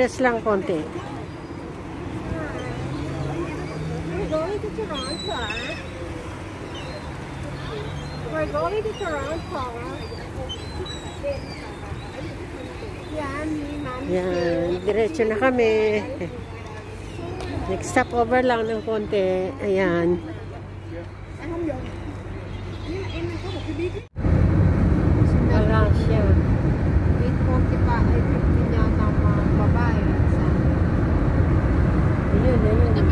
Stress lang konti. We're going to Toronto. Ah. We're going to Toronto. Ah. Yan, Yan. diretso na kami. Next stop over lang ng konti. Ayan. Malaysia. 8.45. Mình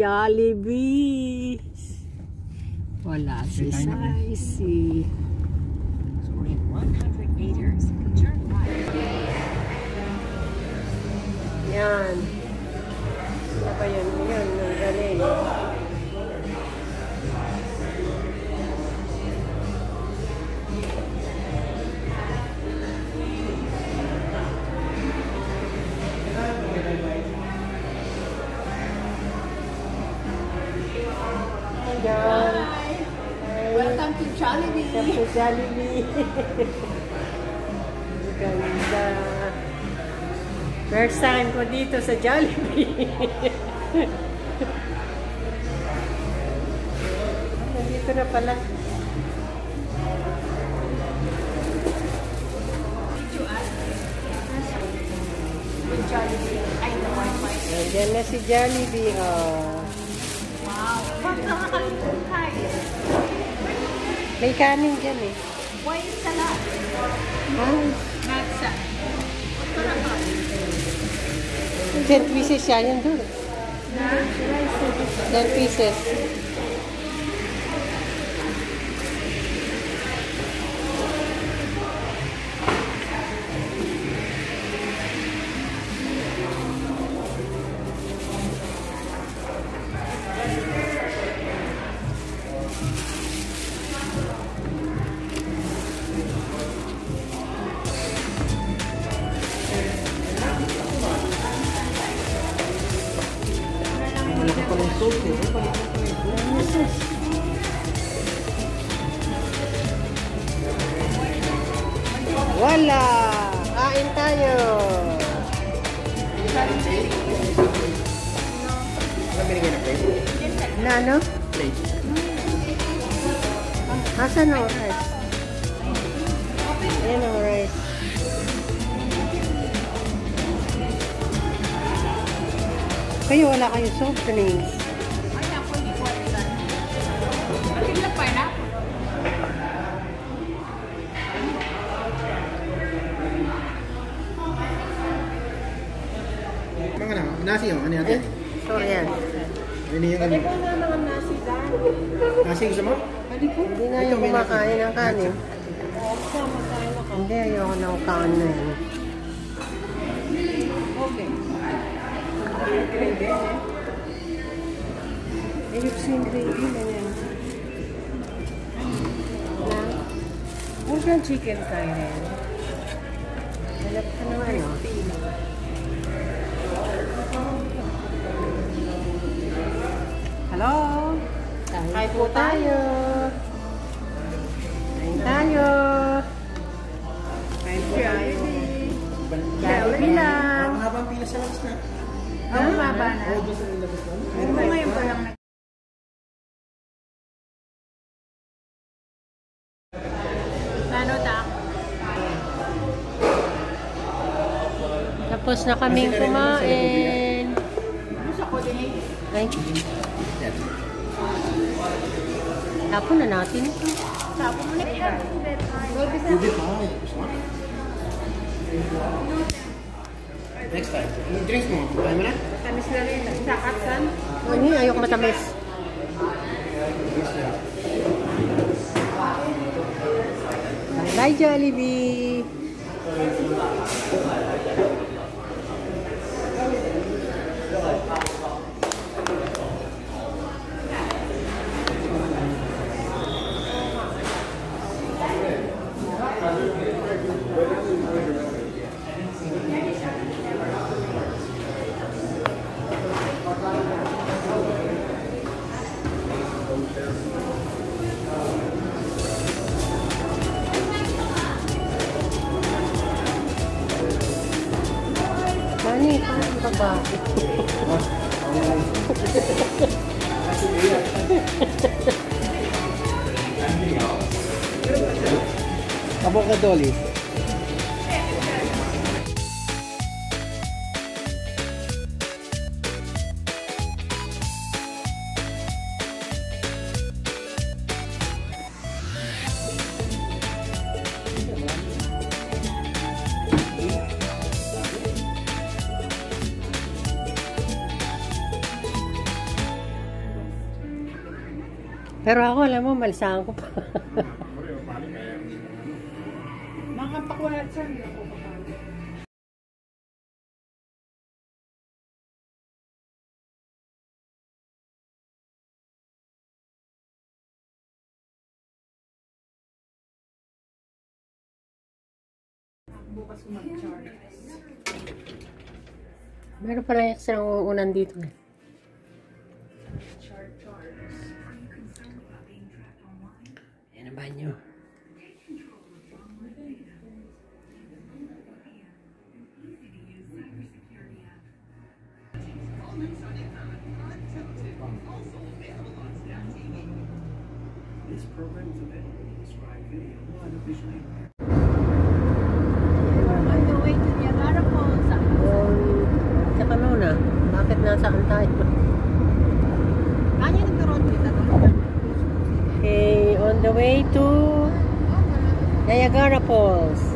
Jollibee. Wala si Sisay. Si Jollibee. Ganda. First time ko dito sa Jollibee. Nandito na pala. Did you Jollibee? Ay, naman. Nandiyan na si Jollibee. Oh. May kanin dyan eh. Why salad? Ah, Matsa. Sarap. 10 pieces siya yun doon. 10 pieces. Nasi oh. Ano Eh, yan? sorry yan. Ano yung ano? Nasi gusto mo? Hindi na yung kumakain ng kanin. Hindi, ayoko ng kanin. Okay. Eh, whipped cream gravy na yan. Na? Huwag chicken na yan. Hanap ka ng ano? Hello? Kain po tayo. Kain tayo. Kain po tayo. Jollibee lang. Ang habang pila sa labas na. Ang mababa na. Pero ngayon pa lang Ano ta? Tapos na kaming kumain. Gusto ko din. Ay, Yan. Tapon na natin ito. Sapo mo na. Hindi pa. eh. Next time. Drinks mo, kaya mo na? Tamis na rin. Sa katsan. Ano yun? Ayoko matamis. Bye, Jollibee! Avocadoli. Pero ako, alam mo, malisahan ko pa. Mga pakwalat sa nila ko kapag. Bukas ko mag-charge. Meron pala extra unan dito. eh. Yan ang banyo. On the way to Niagara Falls. Um, teka muna, bakit nasaan tayo? Kanya nagkaroon dito doon. Okay, on the way to Niagara Falls.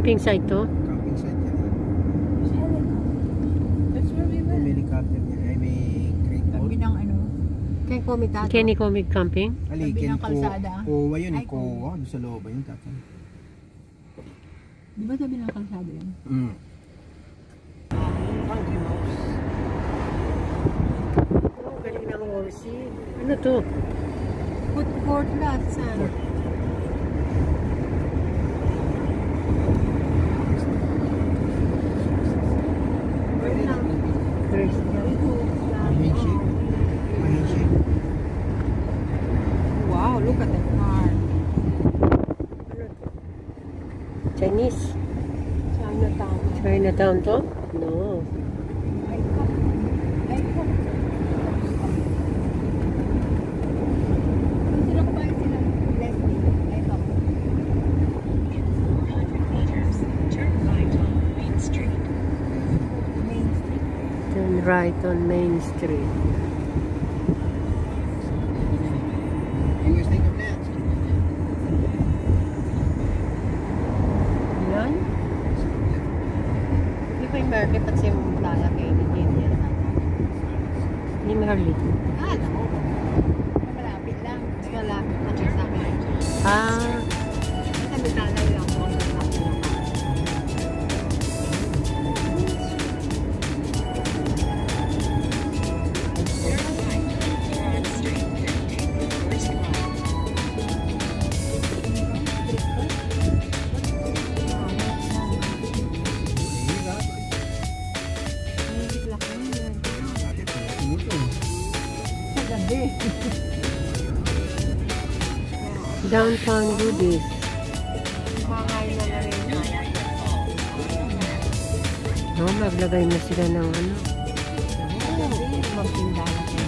Camping site to? Camping site yan. That's where we May went. helicopter niya. Ay, may crate Tabi boat. ng ano. Kay Komitado. Kenny Comic Camping? Ali, Tabi Ken ng kalsada. Ko, Kowa yun eh. Kowa. Doon sa loob yun, tatay. Di ba tabi ng kalsada yan? Mm. Hungry mouse. Oh, galing ng horsey. Ano to? Food court lot. Saan? Handshake. 400 meters. Turn right on Main Street. Downtown Goodies. No, maglagay na sila ng ano.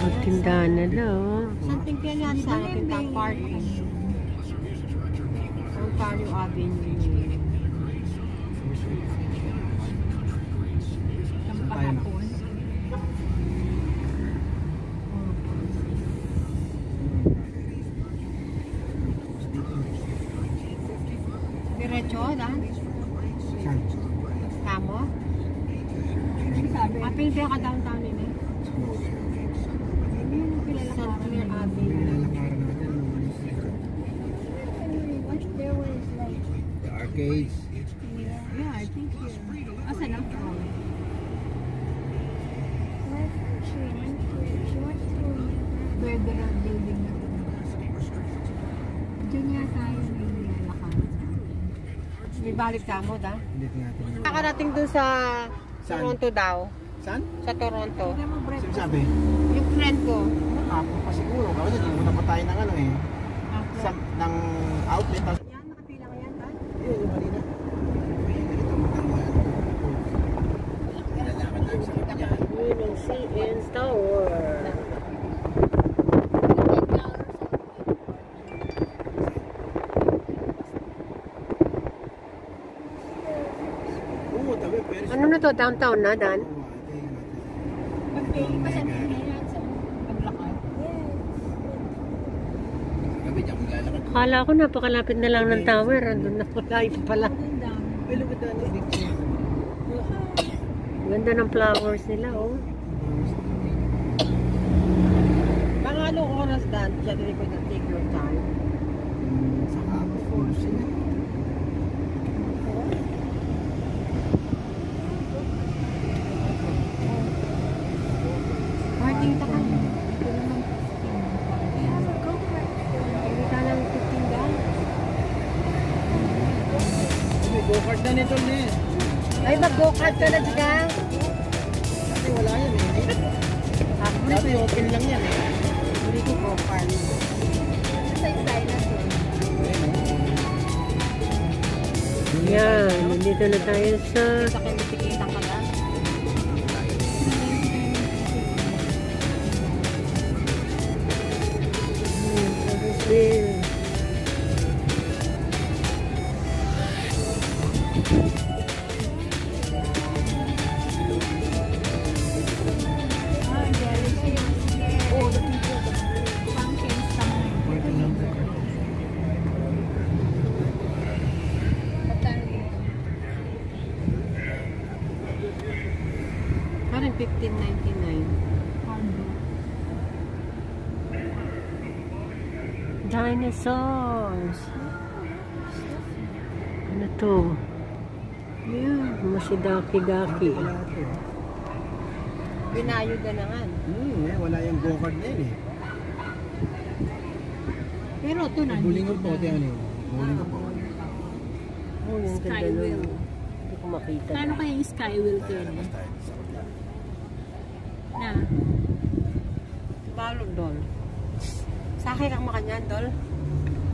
Magtindahan na daw. Something kaya yan sa akin parking. Ontario Avenue. Dan? Saan? Kamo? Apil ba ka downtown eh? nila? Sa Clear Avenue. Nilalakaran natin. The arcades. Yeah, I think here. Asa na? Federal building na to. Diyan yata yung may nilalakad. May balik ka mo, da? Hindi natin. Nakarating dun sa Saan? Toronto daw. Saan? Sa Toronto. Mo. Sino sabi? Yung friend ko. Nakapon pa siguro. Kasi hindi muna pa tayo ng ano eh. Sa, ng outlet. Yan, nakapila ka yan, Tan? yun, yung kanina. Sa. Yun ang CN Tower. Oo, tabi. Pero Ano na to? Downtown na, Dan? Mag-pay pa sa tingin yan sa paglakad. Gabi, diyan kung lalakad. Akala ko napakalapit na lang ng tower. Andun na pala. Ito pala. Ganda. Ng flowers nila, oh. Mga anong oras, Dan? Siya din ko take your time. Saka, full sila. Parking ta ka. Hindi ka lang titinda. May go-kart na nito, ne. Ay, mag-go-kart ka na, Jika. Kasi wala yan eh. Na Dati open lang yan eh. Hindi ko go-kart. Sa yung dinosaur. Yan, nandito na tayo sa Sa kinitikitan ka lang. Ferrisville. Ito. Binayo na nga. Hmm, eh, wala yung go-kart na yun eh. Pero ito na. Bulingon po, ito ano yun. Bulingon po. Oh, yung ganda Skywheel. nun. Hindi ko makita. Paano kaya yung skywheel sa kabila. Na. Balon, Dol. Sa akin ang makanyan, Dol.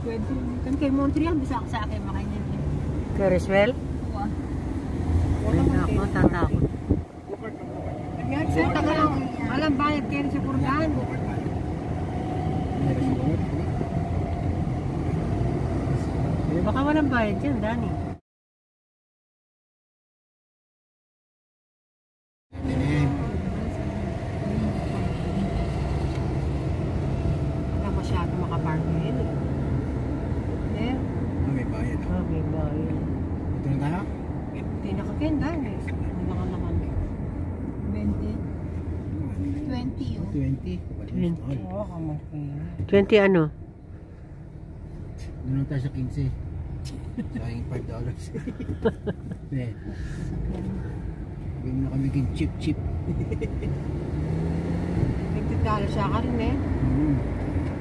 Pwede. Kan kay Montreal, bisa ako sa akin makainin. Ferris wheel? Ay, ako, tatakot. Puta ka lang. Alam, bayad kayo sa. Eh, baka walang bayad dyan, Dani. Eh, Wala masyado makapark ngayon eh. Eh, ah, may bayad. ah. Ah, may bayad. Ito na tayo? hindi nakaganda eh. Wala ka naman. 20. 20 oh. 20. Balik mo. Twenty. Oo, kamalaki. 20 ano? Lang tayo sa 15. Sayang 5 dollars. Eh. Bigyan na kami king chip chip. Nagtitalo siya ka rin eh. Hmm.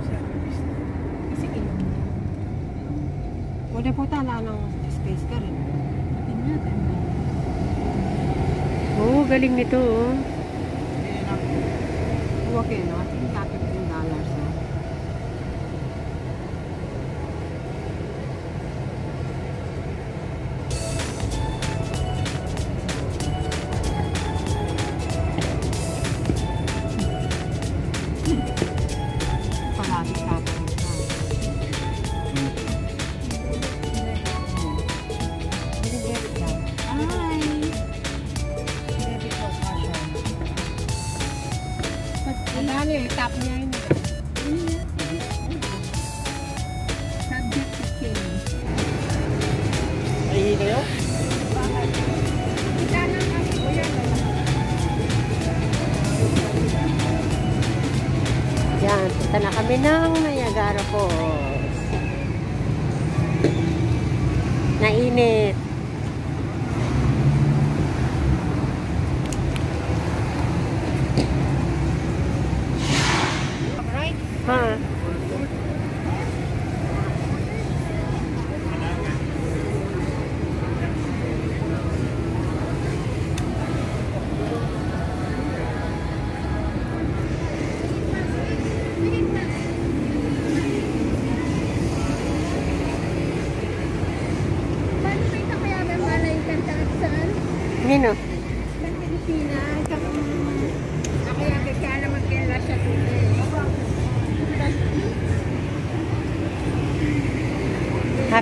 Service. Kasi ilan. Wala po tala ng space ka rin. Pati natin. Oo, galing nito, oh. Huwag eh, no? $15 Yan, punta na kami ng Niagara Falls. Nainit.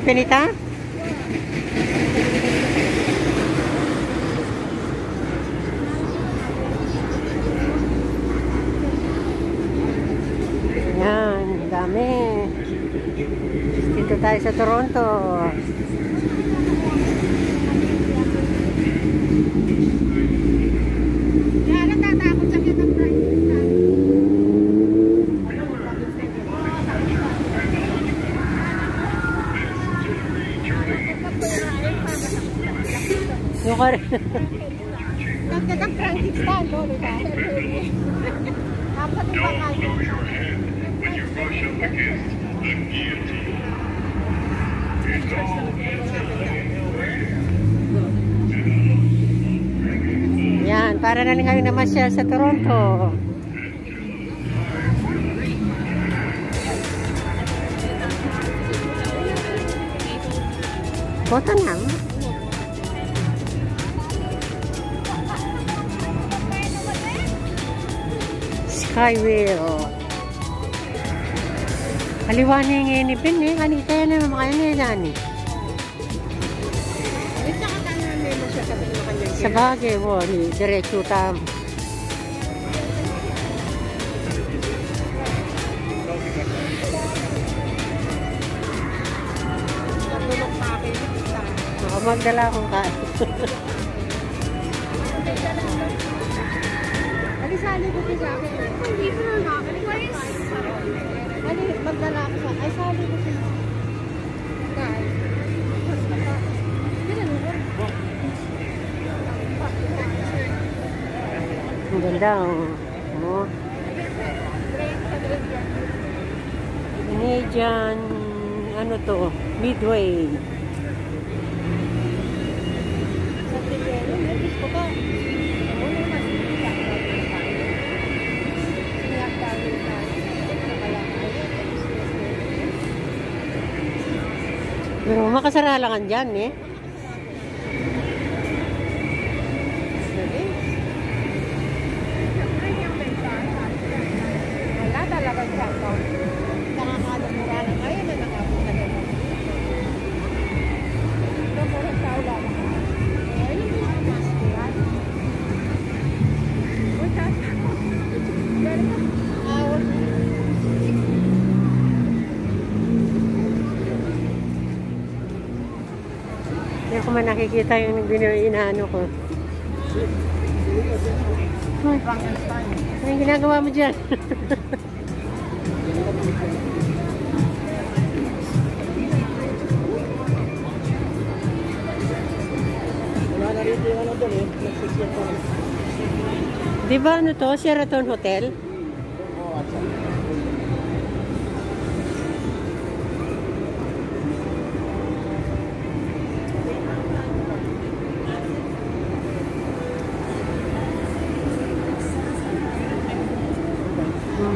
Happy nita? Yan, dami. Dito tayo sa Toronto. Kaya Yung ka rin. Nagdagang Frankenstein, no? Diba? Dapat yung mga Yan, para na rin kayo namasyal sa Toronto. Bota na. Skywheel. Kaliwa na yung inipin eh. Kanita yan naman kaya na yan eh. Eh, mo Sa bagay, wo, ni diretso tam. Baka magdala akong kain. Isali ko sa akin. Hindi mo na ako. Ano, magdala ako sa Ay, sali ko Guys. Ang ganda, oh. oh. Canadian, ano to, Midway. Sa Tigero, may gusto ko. Pero makasaralangan dyan, eh. Hindi ko man nakikita yung inaano ko. Ay, ano yung ginagawa mo dyan? Wala ano. Di ba ano to? Sheraton Hotel?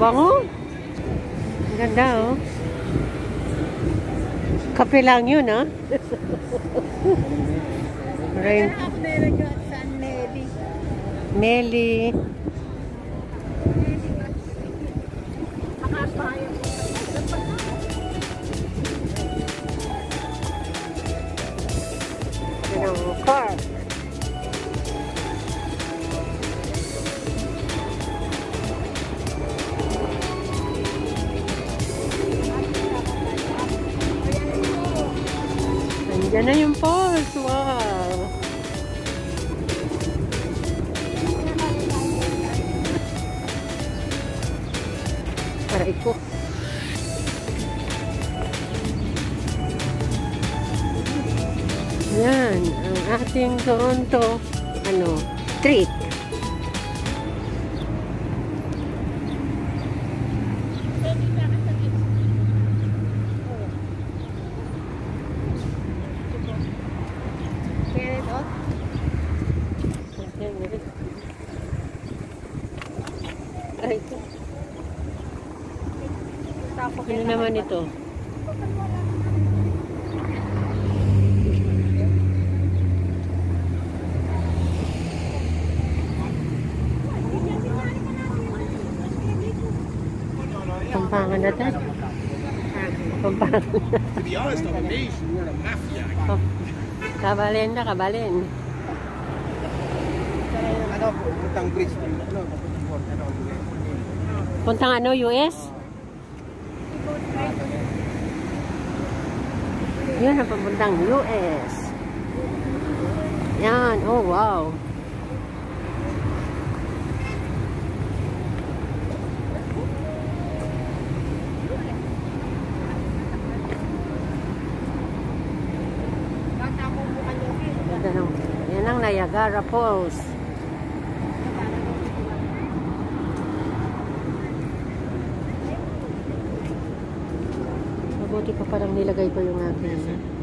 Bango. Ang ganda, oh. Kape lang yun, ah. Rain. Nelly. Nelly. Ano naman ito? Pampangan na to. Pampangan. To be honest, I'm amazed you weren't a mafia. Kabalen na, kabalen. Ano, puntang bridge. Ano, ano, Puntang ano, US? Yan ang papuntang US. Yan, oh wow. Yan ang Niagara Falls. Mabuti pa parang nilagay ko yung aking.